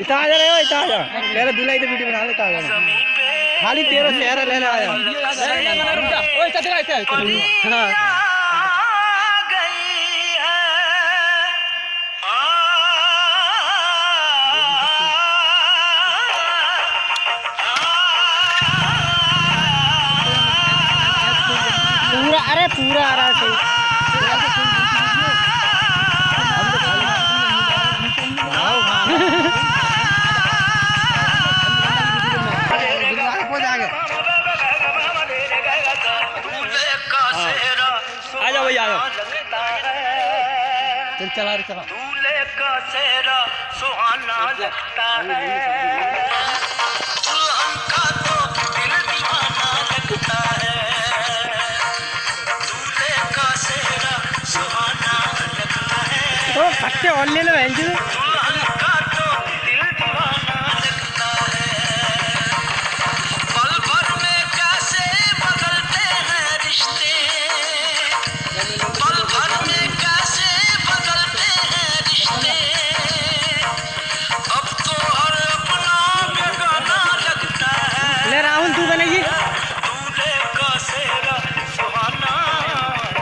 इतना आ जा इतना आ जा दूल्हा इधर वीडियो बना आ खाली तेरा चेहरा आया पूरा, अरे पूरा आ रहा है चल चला रे चला। दूल्हे का सेहरा सुहाना लगता है। दुल्हन का तो दिल दीवाना लगता है। दूल्हे का सेहरा सुहाना लगता है। तो फट्टे और ले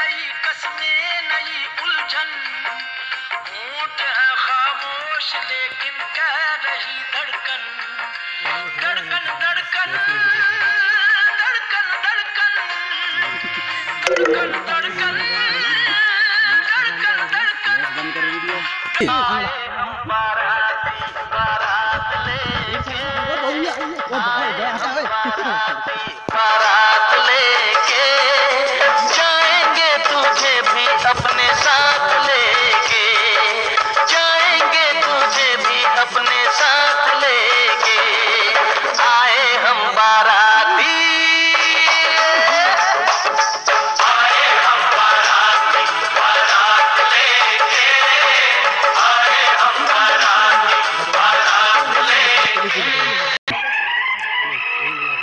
नई कस्में नई उलझन। ऊँट है खामोश लेकिन कह रही धड़कन। धड़कन धड़कन धड़कन धड़कन। धड़कन धड़कन धड़कन धड़कन।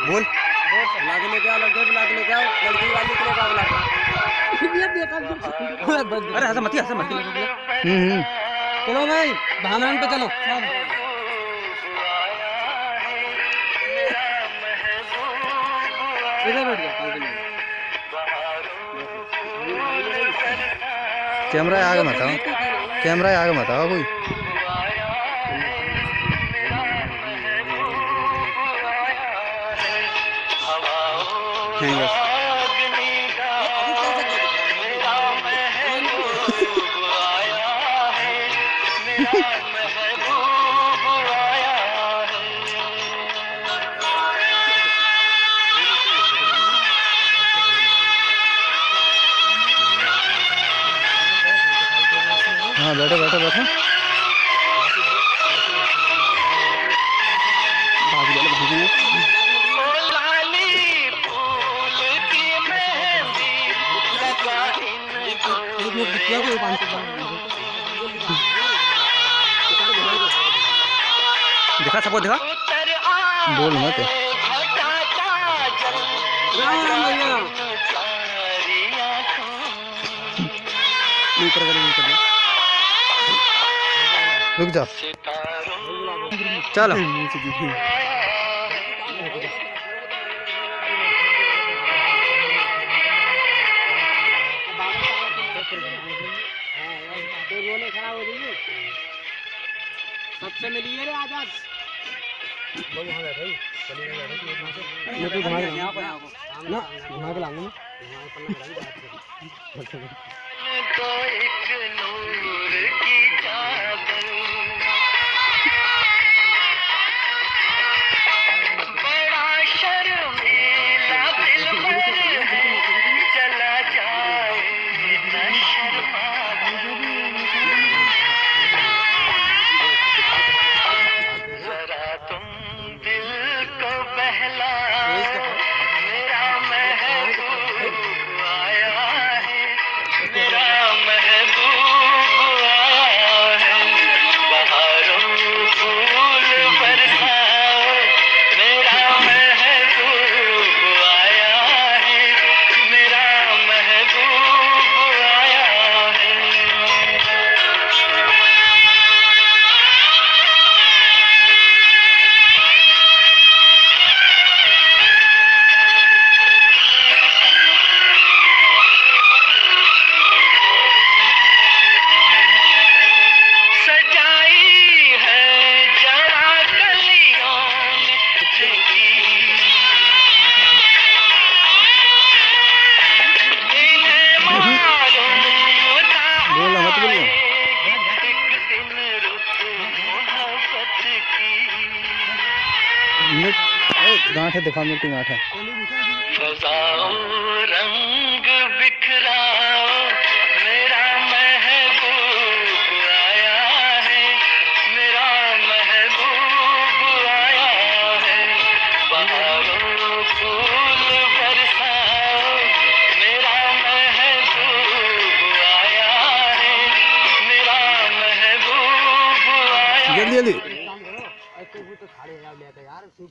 बोल लेके आओ लड़के वाली के बुला अरे ऐसा मत ऐसा मत हम्म चलो भाई भामरान पे चलो। इधर बैठ जा कैमरा आगे मत आओ। कैमरा आगे मत आओ कोई हैं बस हाँ बैठो बैठो बैठो। भाग जाओ भाग जाओ अपने बिटिया को पाँच सौ देखा? सबको देखा बोल मत। ऊपर रुक जा। चलो। कर खड़ा हो जाइए। सबसे मिलिए रे आज़ाद ये तो घुमा के पर ना घुमा के लाऊँगा तो एक नूर की चादर गांठ दिखा मिट्टी गांठ है। रंग बिखराओ।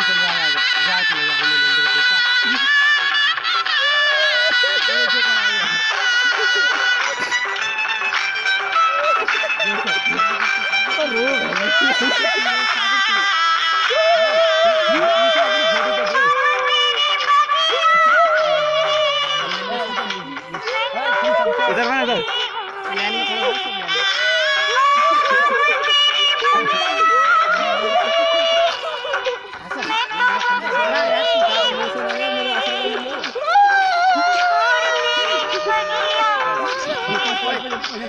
इधर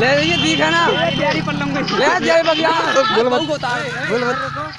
ले ये दिखा ना। ले जय बगिया बोल मत बोल मत।